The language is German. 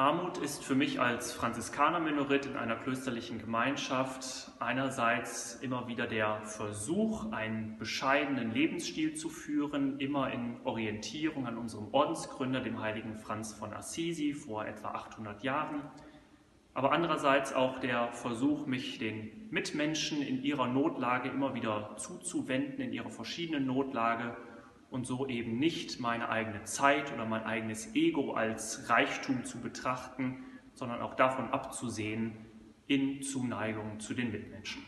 Armut ist für mich als Franziskaner-Minorit in einer klösterlichen Gemeinschaft einerseits immer wieder der Versuch, einen bescheidenen Lebensstil zu führen, immer in Orientierung an unserem Ordensgründer, dem heiligen Franz von Assisi, vor etwa 800 Jahren. Aber andererseits auch der Versuch, mich den Mitmenschen in ihrer Notlage immer wieder zuzuwenden, in ihrer verschiedenen Notlage und so eben nicht meine eigene Zeit oder mein eigenes Ego als Reichtum zu betrachten, sondern auch davon abzusehen in Zuneigung zu den Mitmenschen.